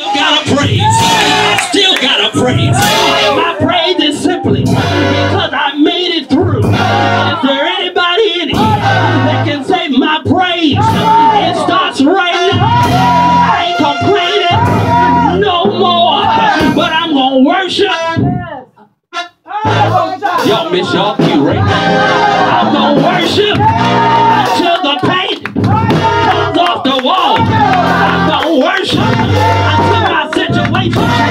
Gotta praise. I still gotta praise. My praise is simply because I made it through. Is there anybody in here that can say my praise? It starts right now. I ain't complaining no more, but I'm gonna worship. Y'all miss y'all cue right now. I'm gonna worship until the paint comes off the wall. I'm gonna worship changes.